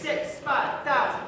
six, five thousand.